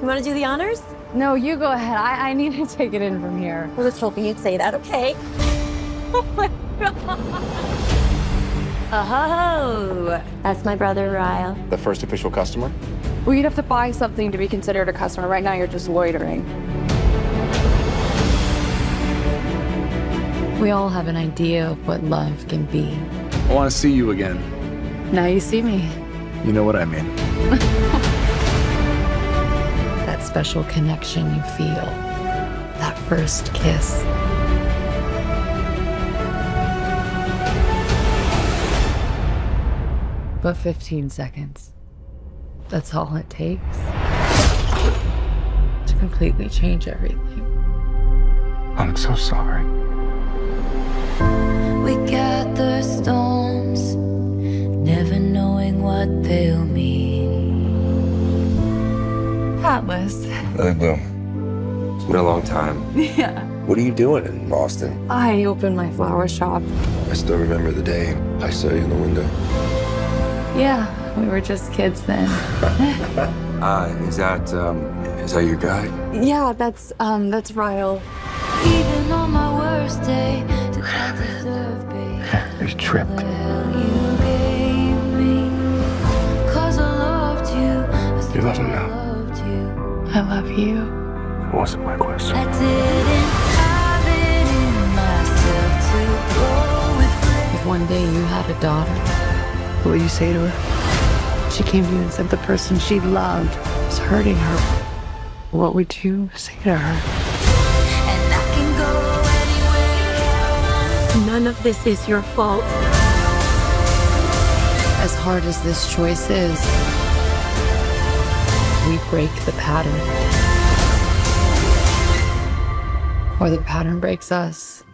You want to do the honors? No, you go ahead. I, I need to take it in from here. I was hoping you'd say that. Okay. Oh my god. Oh, that's my brother Ryle. The first official customer? Well, you'd have to buy something to be considered a customer. Right now, you're just loitering. We all have an idea of what love can be. I want to see you again. Now you see me. You know what I mean. That special connection you feel. That first kiss. But 15 seconds. That's all it takes to completely change everything. I'm so sorry. We gather storms, never knowing what they'll mean. Atlas. Lily Bloom. It's been a long time. Yeah. What are you doing in Boston? I opened my flower shop. I still remember the day I saw you in the window. Yeah, we were just kids then. Uh, is that, um, is that your guy? yeah, that's um, that's Ryle. Even on my worst day, did deserve, babe? You tripped. You gave me. 'Cause I loved you. I You love him now? Loved you. I love you. It wasn't my question. I didn't have it in myself to go with If one day you had a daughter, What would you say to her? She came to you and said the person she loved was hurting her. What would you say to her? And I can go anywhere. None of this is your fault. as hard as this choice is, we break the pattern. Or the pattern breaks us.